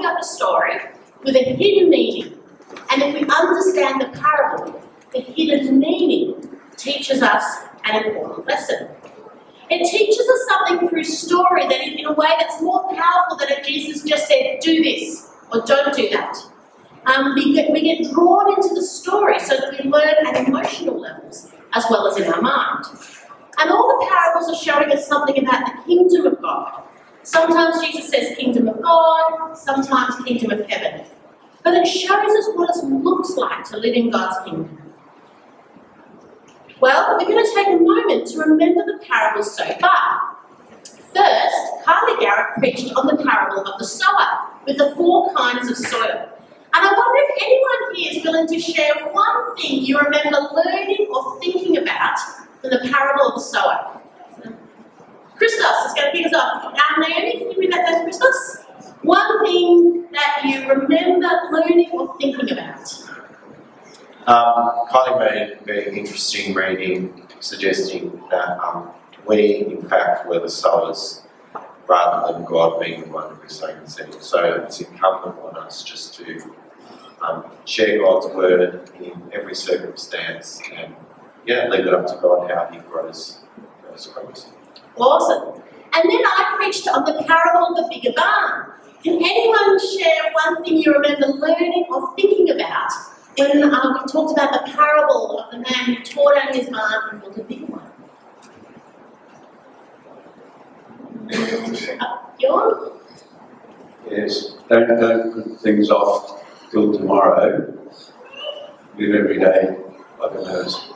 making up a story with a hidden meaning. And if we understand the parable, the hidden meaning teaches us an important lesson. It teaches us something through story that in a way that's more powerful than if Jesus just said, do this or don't do that. Um, we, get, we get drawn into the story so that we learn at emotional levels as well as in our mind. And all the parables are showing us something about the kingdom of God. Sometimes Jesus says kingdom of God, sometimes kingdom of heaven. But it shows us what it looks like to live in God's kingdom. Well, we're going to take a moment to remember the parables so far. First, Carly Garrett preached on the parable of the sower with the four kinds of soil. And I wonder if anyone here is willing to share one thing you remember learning or thinking about from the parable of the sower. Christos is going to kick us off. Um, Naomi, can you read that down to Christos? One thing that you remember learning or thinking about. Um, Kylie made very interesting reading suggesting that um, we, in fact, were the sowers rather than God being the one who's sowing the seed. So it's incumbent on us just to um, share God's word in every circumstance and yeah, leave it up to God how He grows those crops. Awesome. And then I preached on the parable of the bigger barn. Can anyone share one thing you remember learning or thinking about when uh, we talked about the parable of the man who tore down his barn and built a big one. Uh, Yes, don't, don't put things off till tomorrow. Live every day like a nurse.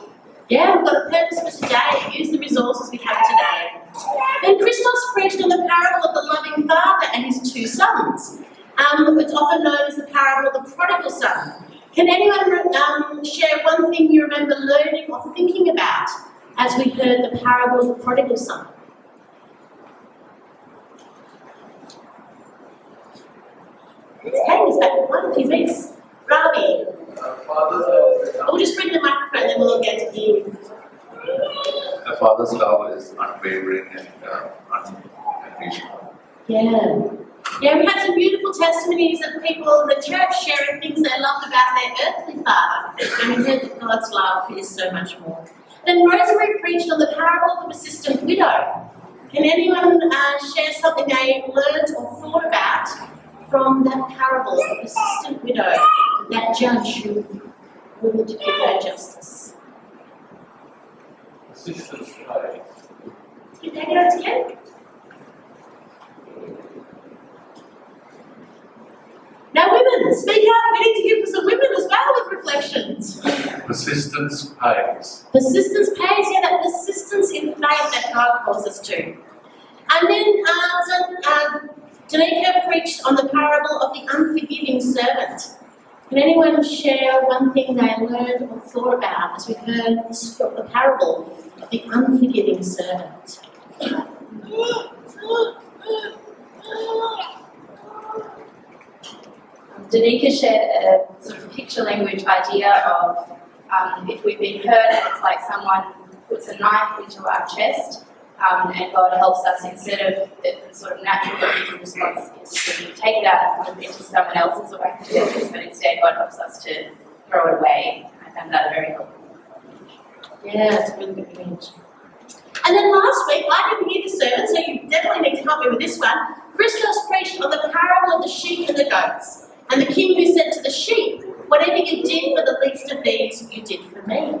Yeah, we've got a purpose for today. Use the resources we have today. Then Christos preached on the parable of the loving father and his two sons. Um, it's often known as the parable of the prodigal son. Can anyone um, share one thing you remember learning or thinking about as we heard the parable of the prodigal son? Okay, he's back one of his. Ravi. We'll just bring the microphone and then we'll all get to you. The Father's love is unwavering and uh, unconditional. Yeah. Yeah, we had some beautiful testimonies of people in the church sharing things they loved about their earthly father. And we heard that God's love is so much more. Then Rosemary preached on the parable of the persistent widow. Can anyone uh, share something they learned or thought about from that parable of the persistent widow, that judge who wouldn't give her justice? Can you take it again? Now, women, speak up. We need to hear from some women as well with reflections. Persistence pays. Persistence pays, yeah, that persistence in faith that God calls us to. And then uh, so, uh, Danica preached on the parable of the unforgiving servant. Can anyone share one thing they learned or thought about as we heard the parable of the unforgiving servant? Danica shared a sort of picture language idea of um, if we've been hurt it's like someone puts a knife into our chest um, and God helps us instead of the, the sort of natural human response is to take it out and put it into someone else's or back into theirs, but instead God helps us to throw it away. I found that very helpful. Yeah, it's a really good image. And then last week, I didn't hear the sermon, so you definitely need to help me with this one. Christos preached on the parable of the sheep and the goats. And the king who said to the sheep, Whatever you did for the least of these, you did for me.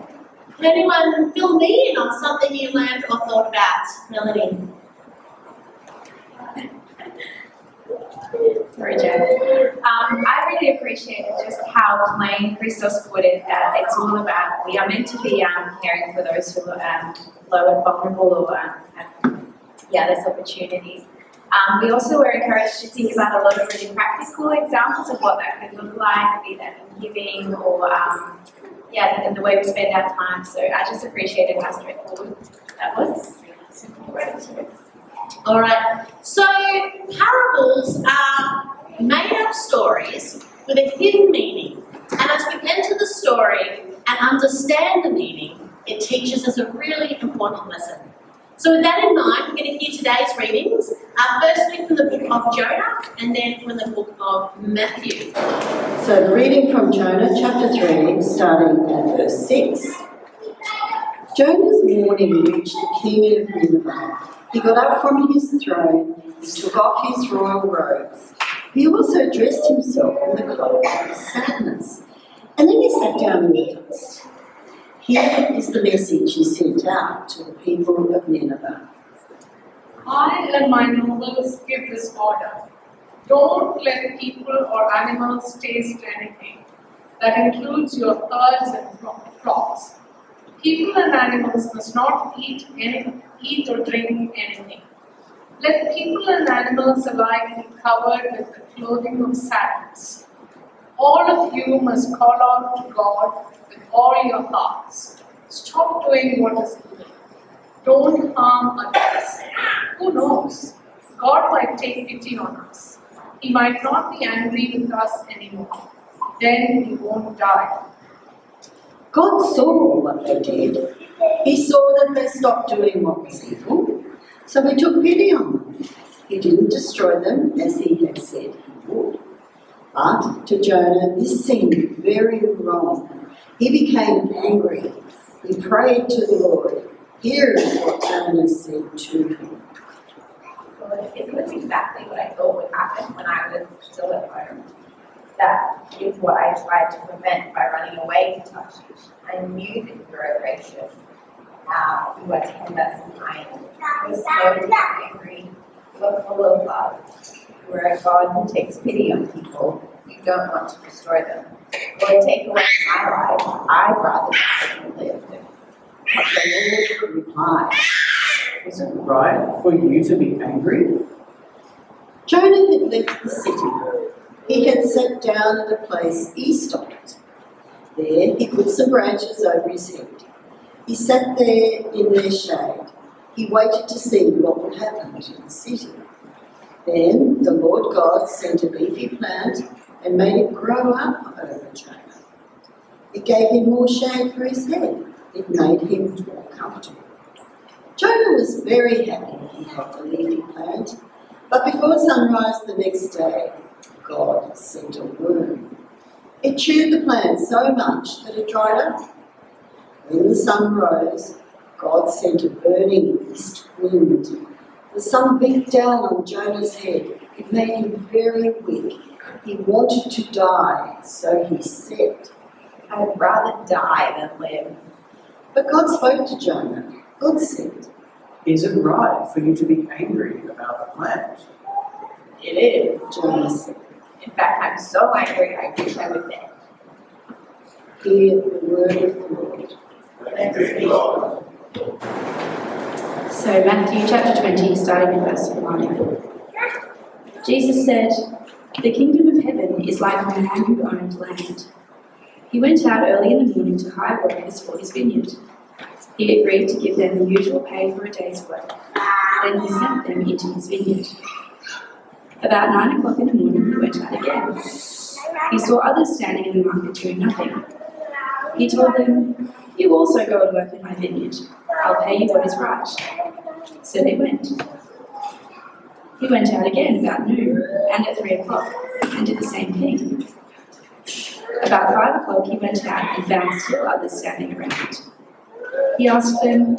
Can anyone fill me in on something you learned or thought about, Melanie? Sorry, Jen. Um, I really appreciated just how plain Christos put it that it's all about we are meant to be um, caring for those who are um, low and vulnerable or um, yeah, less opportunities. Um, we also were encouraged to think about a lot of really practical examples of what that could look like, be that in giving or um, yeah, the, the way we spend our time. So I just appreciated how straightforward that was. All right. So parables are made up stories with a hidden meaning. And as we enter the story and understand the meaning, it teaches us a really important lesson. So with that in mind, we're going to hear today's readings, uh, firstly from the book of Jonah and then from the book of Matthew. So, the reading from Jonah chapter 3, starting at verse 6. Jonah's warning reached the king of Nineveh. He got up from his throne, took off his royal robes. He also dressed himself in the clothes of sadness. And then he sat down and danced. Here is the message he sent out to the people of Nineveh. I and my nobles give this order. Don't let people or animals taste anything. That includes your herds and flo- flocks. People and animals must not eat any, eat or drink anything. Let people and animals alike be covered with the clothing of sadness. All of you must call out to God with all your hearts. Stop doing what is evil. Don't harm others. Who knows? God might take pity on us. He might not be angry with us anymore. Then we won't die. God saw what they did. He saw that they stopped doing what was evil, so he took pity on them. He didn't destroy them as he had said he would. But to Jonah, this seemed very wrong. He became angry. He prayed to the Lord. Here is what Jonah said to him. It was exactly what I thought would happen when I was still at home. That is what I tried to prevent by running away to Tarshish. I knew that you were gracious. Uh, you were tender and kind. You were get angry. You were full of love. A God who takes pity on people. You don't want to destroy them. Lord, take away my life. I'd rather die than live. But the Lord replied, Is it right for you to be angry? Jonah had left the city. He had sat down at a place east of it. There he put some branches over his head. He sat there in their shade. He waited to see what would happen to the city. Then the Lord God sent a leafy plant and made it grow up over Jonah. It gave him more shade for his head. It made him more comfortable. Jonah was very happy he had the leafy plant, but before sunrise the next day, God sent a worm. It chewed the plant so much that it dried up. When the sun rose, God sent a burning east wind. The sun beat down on Jonah's head. It made him very weak. He wanted to die, so he said. I'd rather die than live. But God spoke to Jonah. God said, Is it right for you to be angry about the plant? It is. Jonah said, In fact, I'm so angry I wish I was dead. Hear the word of the Lord. So, Matthew chapter 20, starting in verse 1. Jesus said, The kingdom of heaven is like a man who owned land. He went out early in the morning to hire workers for his vineyard. He agreed to give them the usual pay for a day's work. Then he sent them into his vineyard. About nine o'clock in the morning, he went out again. He saw others standing in the market doing nothing. He told them, You also go and work in my vineyard. I'll pay you what is right. So they went. He went out again about noon and at three o'clock and did the same thing. About five o'clock he went out and found still others standing around. He asked them,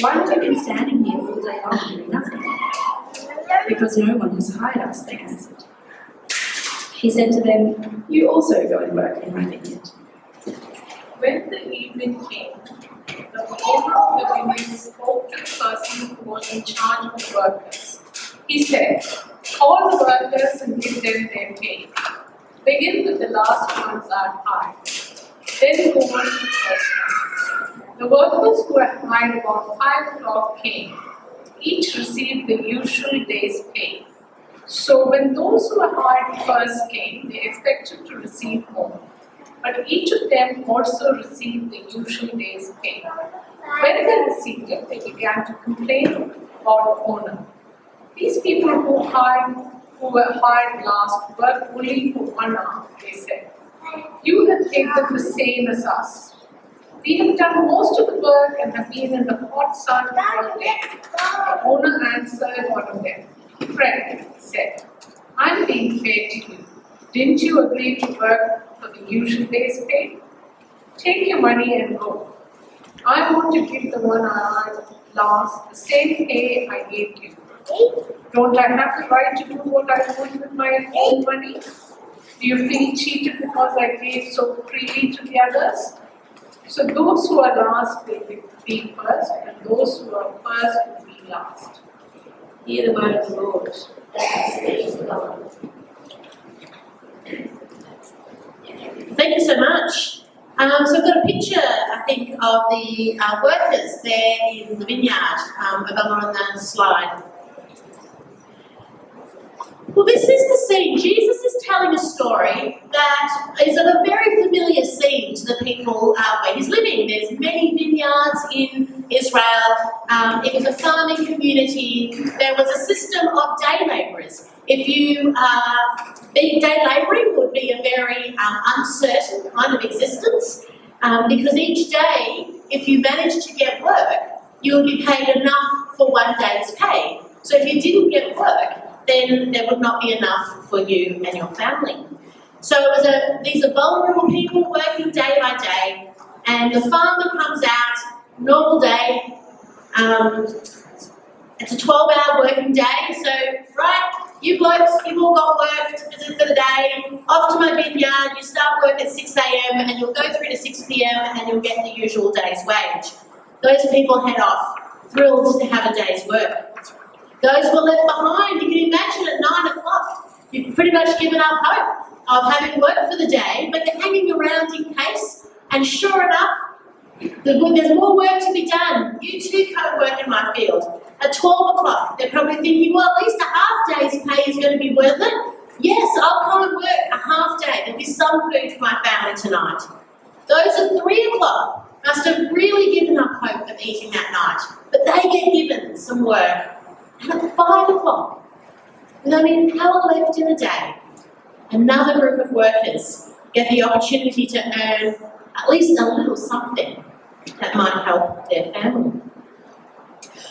Why have you been standing here all day long doing nothing? Because no one has hired us, they answered. He said to them, You also go and work in my vineyard. When the evening came, the owner of the vineyard spoke to the person who was in charge of the workers. He said, Call the workers and give them their pay. Begin with the last ones at hired. Then go on to the first one. The workers who were hired about five o'clock came. Each received the usual day's pay. So when those who were hired first came, they expected to receive more. But each of them also received the usual day's pay. When they received it, they began to complain about owner. These people who hired, who were hired last worked only for one hour, they said. You have taken the same as us. We have done most of the work and have been in the hot sun all day. The owner answered one of them. Friend, he said, I'm being fair to you. Didn't you agree to work the usual day's pay? Take your money and go. I want to give the one I last the same pay I gave you. Don't I have the right to do what I want with my own money? Do you feel cheated because I gave so freely to the others? So those who are last will be- first, and those who are first will be last. Hear the word of the Lord. Be to God. Thank you so much. Um, so I've got a picture, I think, of the uh, workers there in the vineyard um, over on the slide. Well, this is the scene. Jesus is telling a story that is of a very familiar scene to the people uh, where he's living. There's many vineyards in Israel. Um, it was a farming community. There was a system of day labourers. If you uh, being day labouring would be a very um, uncertain kind of existence um, because each day, if you managed to get work, you would be paid enough for one day's pay. So if you didn't get work, then there would not be enough for you and your family. So it was a, these are vulnerable people working day by day, and the farmer comes out, normal day. Um, it's a 12 hour working day, so, right, you blokes, you've all got work to visit for the day. Off to my vineyard, you start work at 6 a.m. and you'll go through to 6 p.m. and you'll get the usual day's wage. Those people head off, thrilled to have a day's work. Those who are left behind, you can imagine at 9 o'clock, you've pretty much given up hope of having work for the day, but they're hanging around in case, and sure enough, there's more work to be done. You too can't work in my field. At 12 o'clock, they're probably thinking, well, at least a half day's pay is going to be worth it. Yes, I'll come and work a half day. There'll be some food for my family tonight. Those at 3 o'clock must have really given up hope of eating that night, but they get given some work. And at 5 o'clock, with only an hour left in the day, another group of workers get the opportunity to earn at least a little something that might help their family.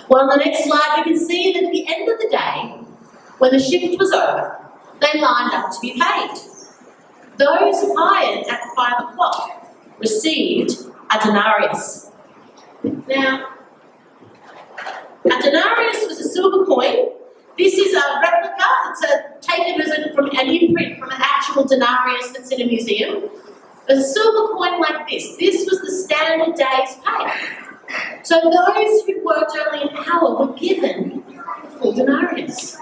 Well, on the next slide, we can see that at the end of the day, when the shift was over, they lined up to be paid. Those hired at five o'clock received a denarius. Now, a denarius was a silver coin. This is a replica. It's a, taken as a, from an imprint from an actual denarius that's in a museum. A silver coin like this. This was the standard day's pay. So those who worked only an hour were given the full denarius.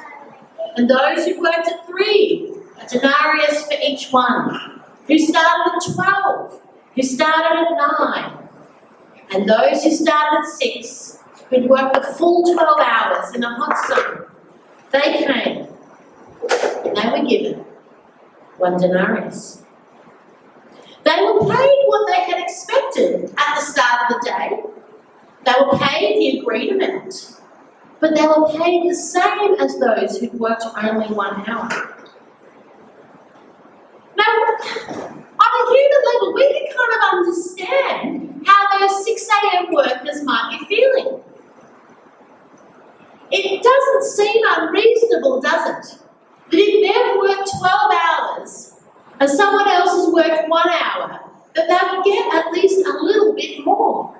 And those who worked at three, a denarius for each one. Who started at 12, who started at nine. And those who started at six, who'd worked the full 12 hours in the hot sun, they came and they were given one denarius. They were paid what they had expected at the start of the day. They were paid the agreed amount, but they were paid the same as those who'd worked only one hour. Now, on a human level, we can kind of understand how those 6 a.m. workers might be feeling. It doesn't seem unreasonable, does it? That if they've worked 12 hours and someone else has worked one hour, that they would get at least a little bit more.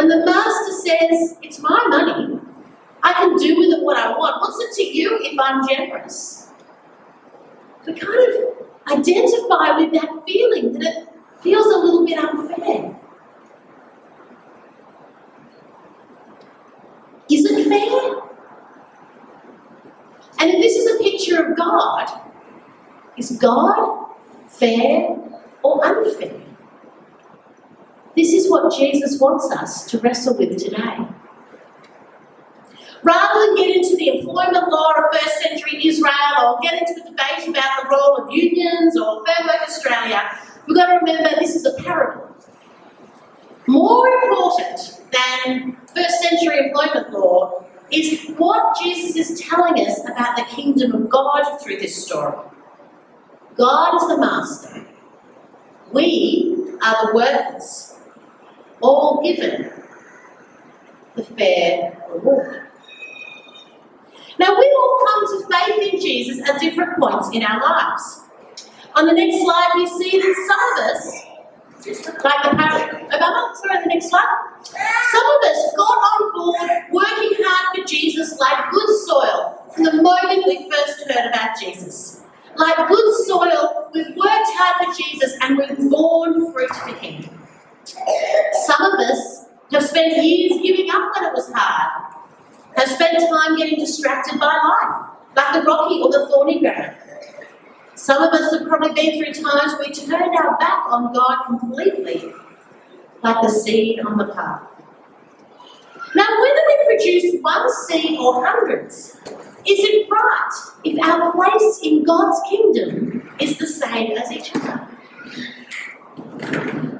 When the master says, It's my money, I can do with it what I want, what's it to you if I'm generous? We kind of identify with that feeling that it feels a little bit unfair. Is it fair? And if this is a picture of God, is God fair or unfair? This is what Jesus wants us to wrestle with today. Rather than get into the employment law of first century Israel or get into a debate about the role of unions or Fair Work Australia, we've got to remember this is a parable. More important than first century employment law is what Jesus is telling us about the kingdom of God through this story. God is the master. We are the workers, all given the fair reward. Now, we all come to faith in Jesus at different points in our lives. On the next slide, we see that some of us, like the Obama, sorry, the next slide. Some of us got on board working hard for Jesus like good soil from the moment we first heard about Jesus. Like good soil, we've worked hard for Jesus and we've borne fruit for Him. Some of us have spent years giving up when it was hard, have spent time getting distracted by life, like the rocky or the thorny ground. Some of us have probably been through times where we turned our back on God completely, like the seed on the path. Now, whether we produce one seed or hundreds, is it right if our place in God's kingdom is the same as each other?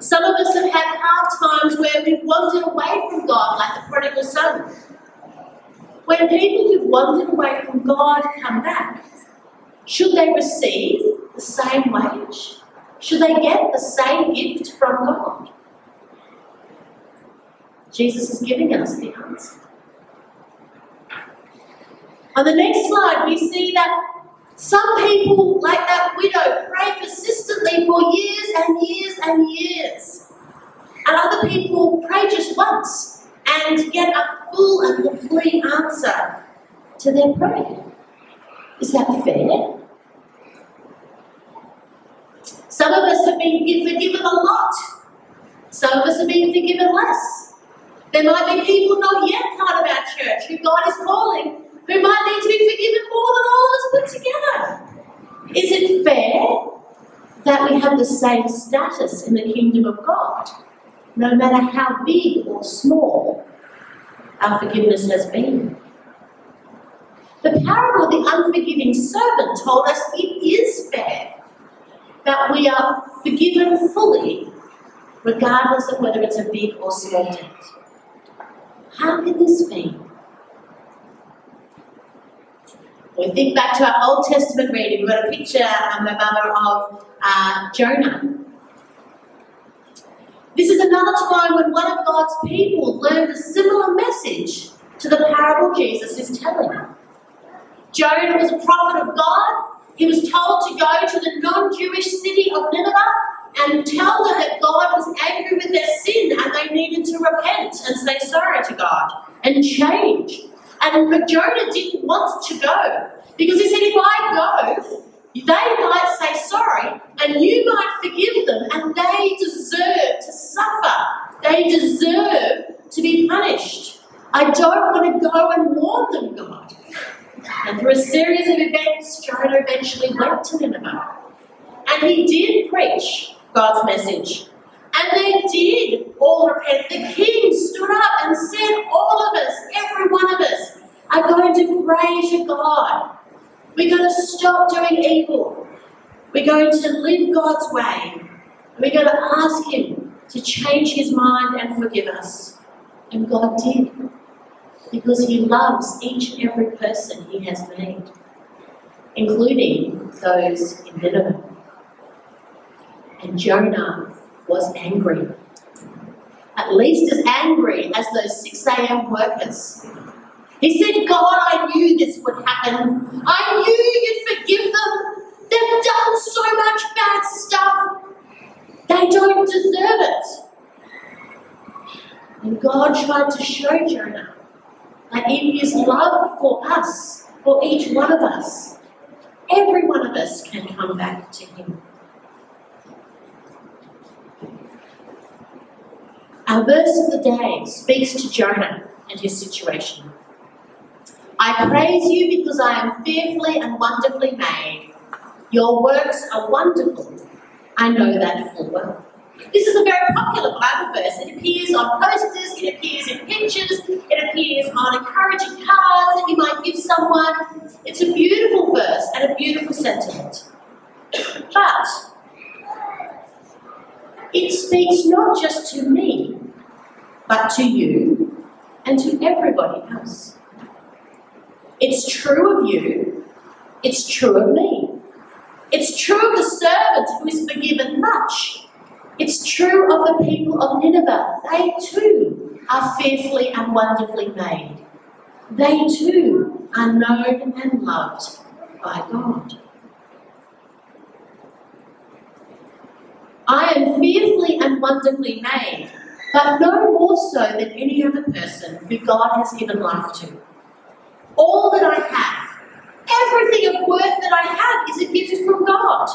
Some of us have had hard times where we've wandered away from God, like the prodigal son. When people who've wandered away from God come back, should they receive the same wage? Should they get the same gift from God? Jesus is giving us the answer. On the next slide, we see that some people, like that widow, pray persistently for years and years and years. And other people pray just once and get a full and complete answer to their prayer. Is that fair? Been forgiven a lot. Some of us have been forgiven less. There might be people not yet part of our church who God is calling who might need to be forgiven more than all of us put together. Is it fair that we have the same status in the kingdom of God, no matter how big or small our forgiveness has been? The parable of the unforgiving servant told us it is fair that we are forgiven fully, regardless of whether it's a big or small debt. How can this be? We think back to our Old Testament reading. We've got a picture, um, mother, of uh, Jonah. This is another time when one of God's people learned a similar message to the parable Jesus is telling. Jonah was a prophet of God. He was told to go to the non Jewish city of Nineveh and tell them that God was angry with their sin and they needed to repent and say sorry to God and change. And Jonah didn't want to go because he said, if I go, they might say sorry and you might forgive them and they deserve to suffer. They deserve to be punished. I don't want to go and warn them, God. And through a series of events, Jonah eventually went to Nineveh. And he did preach God's message. And they did all repent. The king stood up and said, All of us, every one of us, are going to praise your God. We're going to stop doing evil. We're going to live God's way. We're going to ask Him to change His mind and forgive us. And God did. Because He loves each and every person He has made, including those in Nineveh. And Jonah was angry. At least as angry as those 6 a.m. workers. He said, God, I knew this would happen. I knew you'd forgive them. They've done so much bad stuff. They don't deserve it. And God tried to show Jonah that in his love for us, for each one of us, every one of us can come back to him. Our verse of the day speaks to Jonah and his situation. I praise you because I am fearfully and wonderfully made. Your works are wonderful. I know that full well. This is a very popular Bible verse. It appears on posters, it appears in pictures, it appears on encouraging cards that you might give someone. It's a beautiful verse and a beautiful sentiment. But it speaks not just to me, but to you and to everybody else. It's true of you, it's true of me. It's true of the servant who is forgiven much. It's true of the people of Nineveh. They too are fearfully and wonderfully made. They too are known and loved by God. I am fearfully and wonderfully made, but no more so than any other person who God has given life to. All that I have, everything of worth that I have, is a gift from God.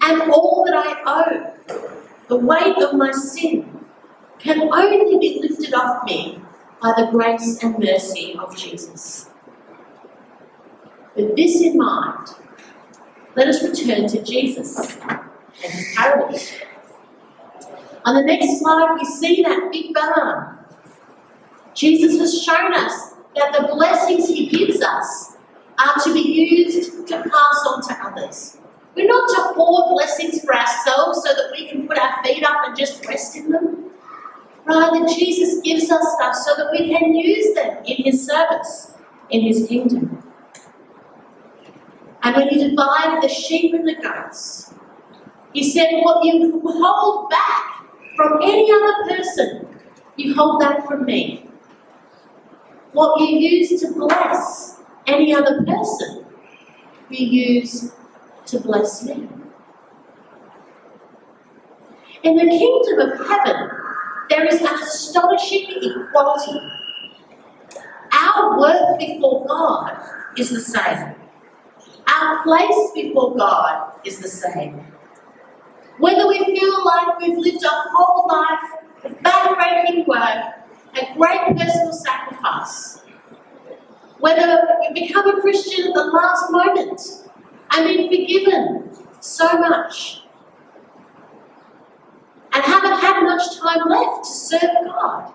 And all that I owe, the weight of my sin, can only be lifted off me by the grace and mercy of Jesus. With this in mind, let us return to Jesus and his parables. On the next slide, we see that big barn. Jesus has shown us that the blessings he gives us are to be used to pass on to others. We're not to hoard blessings for ourselves so that we can put our feet up and just rest in them. Rather, Jesus gives us stuff so that we can use them in his service, in his kingdom. And when he divided the sheep and the goats, he said, What you hold back from any other person, you hold back from me. What you use to bless any other person, you use to bless me. In the kingdom of heaven, there is an astonishing equality. Our worth before God is the same. Our place before God is the same. Whether we feel like we've lived a whole life of backbreaking work, a great personal sacrifice, whether we become a Christian at the last moment and been forgiven so much, and haven't had much time left to serve God.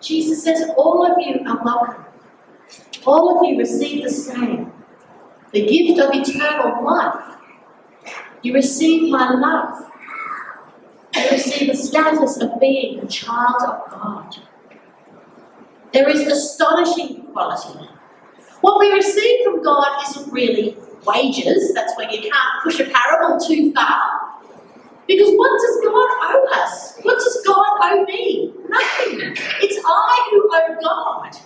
Jesus says, All of you are welcome. All of you receive the same the gift of eternal life. You receive my love. You receive the status of being a child of God. There is astonishing equality. What we receive from God isn't really wages, that's where you can't push a parable too far. Because what does God owe us? What does God owe me? Nothing. It's I who owe God.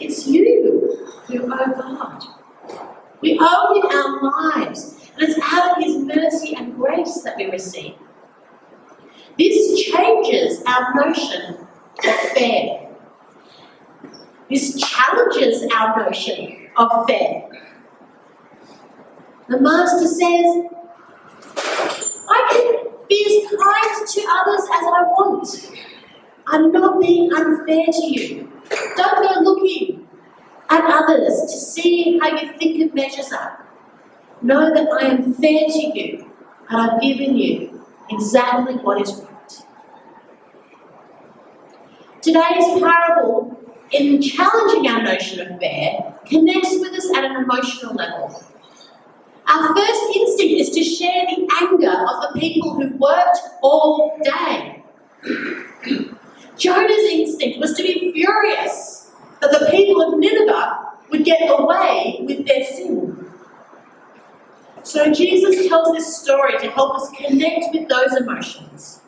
It's you who owe God. We owe Him our lives, and it's out of His mercy and grace that we receive. This changes our notion of fair. This challenges our notion of fair. The Master says, I can be as kind to others as I want. I'm not being unfair to you. Don't go looking at others to see how you think it measures up. Know that I am fair to you and I've given you exactly what is right. Today's parable, in challenging our notion of fair, connects with us at an emotional level. Our first instinct is to share the anger of the people who worked all day. Jonah's instinct was to be furious that the people of Nineveh would get away with their sin. So Jesus tells this story to help us connect with those emotions,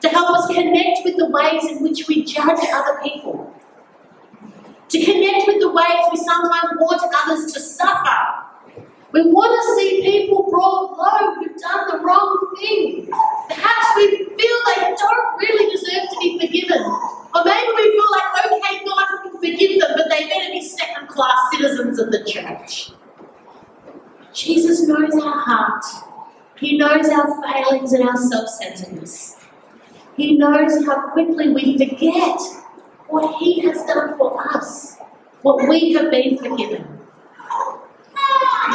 to help us connect with the ways in which we judge other people, to connect with the ways we sometimes want others to suffer we want to see people brought low who've done the wrong thing. Perhaps we feel they don't really deserve to be forgiven. Or maybe we feel like, okay, God can forgive them, but they better be second class citizens of the church. Jesus knows our heart. He knows our failings and our self centeredness. He knows how quickly we forget what He has done for us, what we have been forgiven.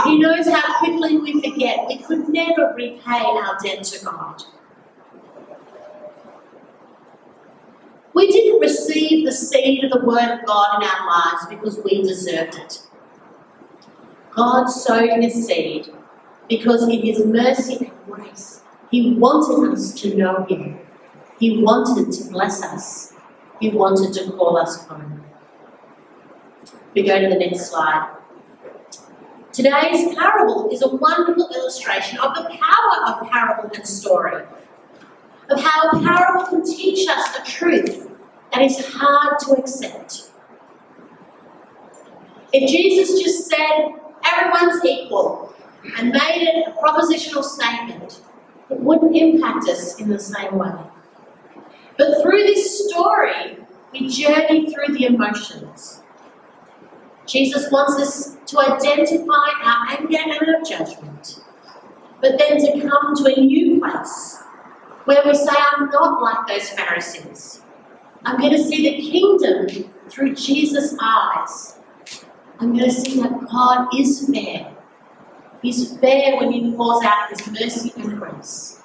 He knows how quickly we forget. We could never repay our debt to God. We didn't receive the seed of the Word of God in our lives because we deserved it. God sowed His seed because in His mercy and grace, He wanted us to know Him. He wanted to bless us. He wanted to call us home. We go to the next slide. Today's parable is a wonderful illustration of the power of parable and story, of how a parable can teach us a truth that is hard to accept. If Jesus just said, everyone's equal, and made it a propositional statement, it wouldn't impact us in the same way. But through this story, we journey through the emotions. Jesus wants us to identify our anger and our judgment, but then to come to a new place where we say, I'm not like those Pharisees. I'm going to see the kingdom through Jesus' eyes. I'm going to see that God is fair. He's fair when He pours out His mercy and grace.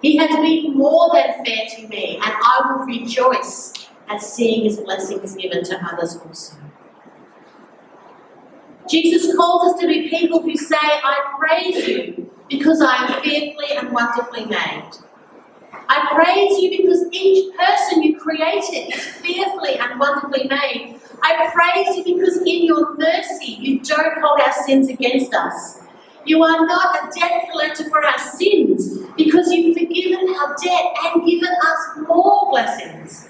He has been more than fair to me, and I will rejoice at seeing His blessings given to others also. Jesus calls us to be people who say, I praise you because I am fearfully and wonderfully made. I praise you because each person you created is fearfully and wonderfully made. I praise you because in your mercy you don't hold our sins against us. You are not a debt collector for our sins because you've forgiven our debt and given us more blessings.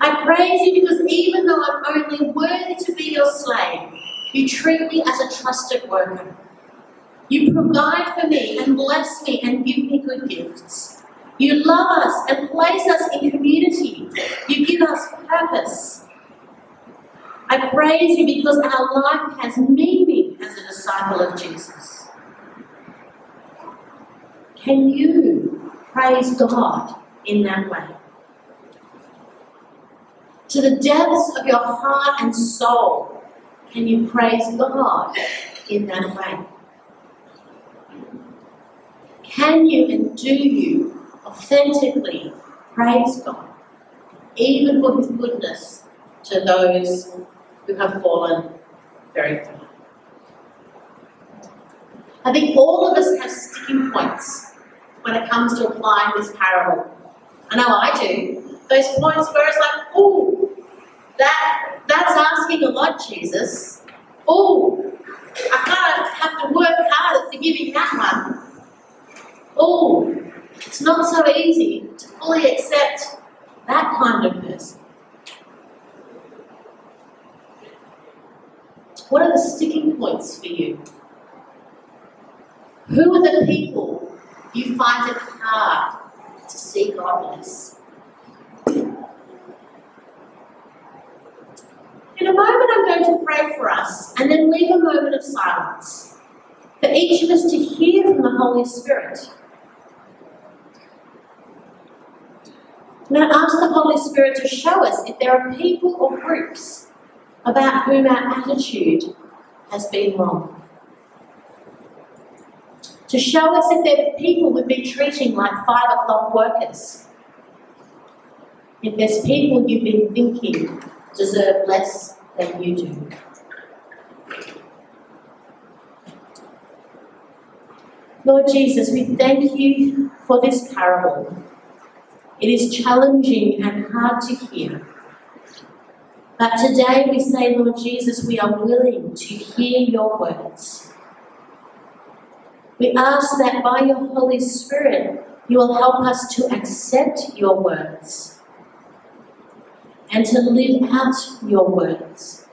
I praise you because even though I'm only worthy to be your slave, you treat me as a trusted worker. You provide for me and bless me and give me good gifts. You love us and place us in community. You give us purpose. I praise you because our life has meaning as a disciple of Jesus. Can you praise God in that way? To the depths of your heart and soul, can you praise God in that way? Can you and do you authentically praise God, even for His goodness to those who have fallen very far? I think all of us have sticking points when it comes to applying this parable. I know I do. Those points where it's like, oh, that that's asking a lot, Jesus. Oh, I kind of have to work hard at forgiving that one. Oh, it's not so easy to fully accept that kind of person. What are the sticking points for you? Who are the people you find it hard to see God bless? In a moment, I'm going to pray for us and then leave a moment of silence for each of us to hear from the Holy Spirit. Now, ask the Holy Spirit to show us if there are people or groups about whom our attitude has been wrong. To show us if there are people we've been treating like five o'clock workers. If there's people you've been thinking deserve less than you do. Lord Jesus, we thank you for this parable. It is challenging and hard to hear. But today we say, Lord Jesus, we are willing to hear your words. We ask that by your Holy Spirit, you will help us to accept your words and to live out your words.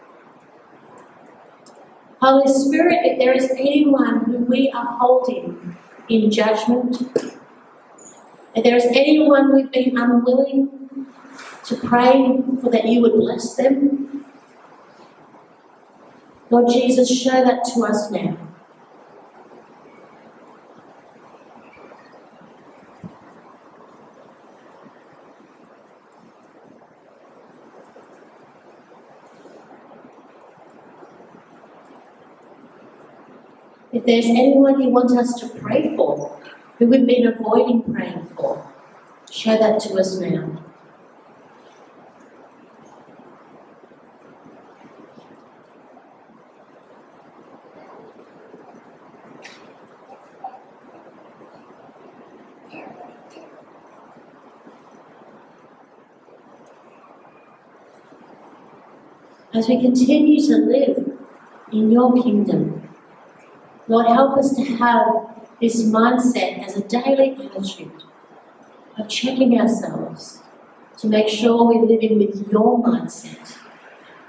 Holy Spirit, if there is anyone who we are holding in judgment, if there is anyone we've been unwilling to pray for that you would bless them, Lord Jesus, show that to us now. If there's anyone you want us to pray for, who we've been avoiding praying for, show that to us now. as we continue to live in your kingdom. Lord, help us to have this mindset as a daily attitude of checking ourselves to make sure we're living with your mindset,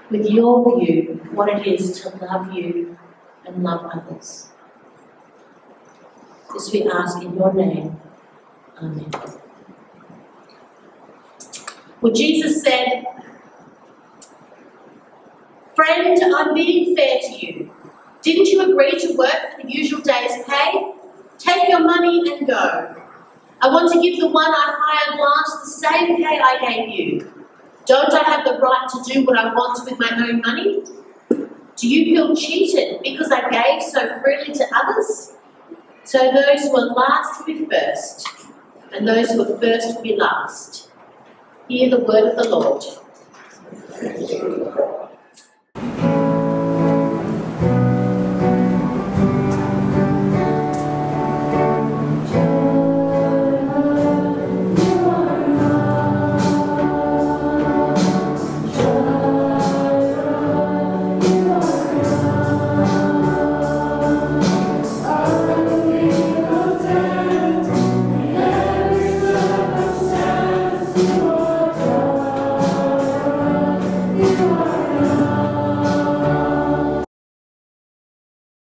with your view of what it is to love you and love others. This we ask in your name. Amen. Well, Jesus said, Friend, I'm being fair to you. Didn't you agree to work for the usual day's pay? Take your money and go. I want to give the one I hired last the same pay I gave you. Don't I have the right to do what I want with my own money? Do you feel cheated because I gave so freely to others? So those who are last will be first, and those who are first will be last. Hear the word of the Lord.